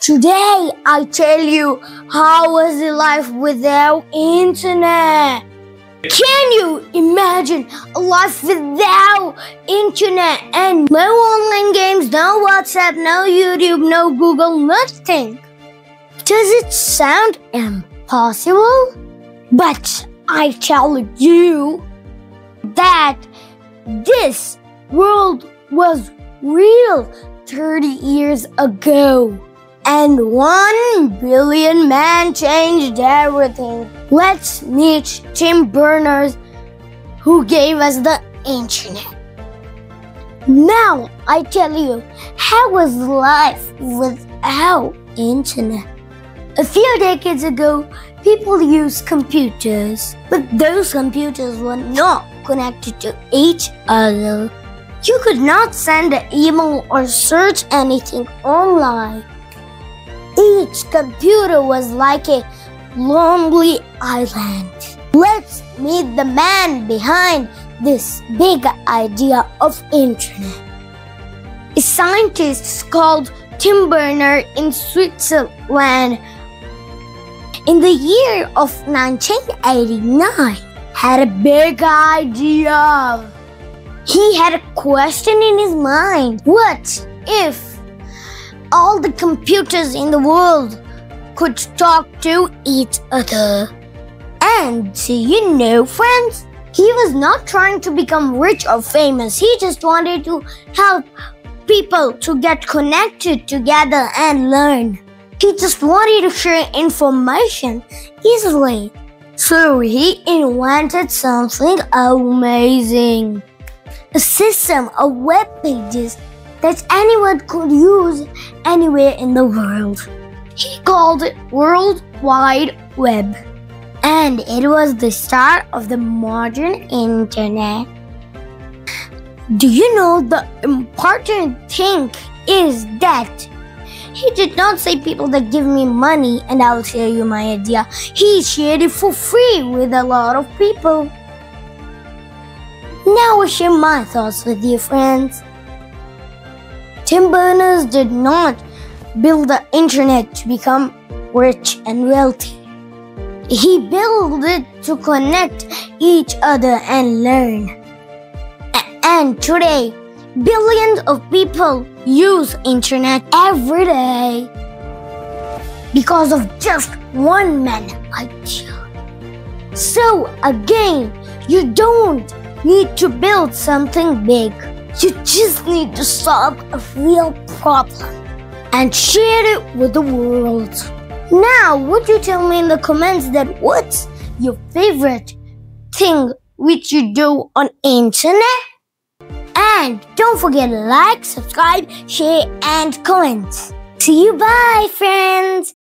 Today I tell you how was the life without internet. Can you imagine a life without internet and no online games, no WhatsApp, no YouTube, no Google, nothing? Does it sound impossible? But I tell you that this world was real 30 years ago. And one billion man changed everything. Let's meet Tim Berners, who gave us the internet. Now I tell you, how was life without internet? A few decades ago, people used computers, but those computers were not connected to each other. You could not send an email or search anything online. Each computer was like a lonely island. Let's meet the man behind this big idea of internet. A scientist called Tim Berners in Switzerland in the year of 1989 had a big idea. He had a question in his mind. What if all the computers in the world could talk to each other? And you know, friends, he was not trying to become rich or famous. He just wanted to help people to get connected together and learn. He just wanted to share information easily. So he invented something amazing a system of web pages that anyone could use anywhere in the world. He called it World Wide Web, and it was the start of the modern internet. Do you know the important thing is that he did not say people that give me money and I'll share you my idea. He shared it for free with a lot of people. Now I share my thoughts with you, friends. Tim Berners did not build the internet to become rich and wealthy. He built it to connect each other and learn. And today, billions of people use internet every day because of just one man idea. So again, you don't need to build something big. You just need to solve a real problem and share it with the world. Now, would you tell me in the comments that what's your favorite thing which you do on internet? And don't forget to like, subscribe, share, and comment. See you bye, friends.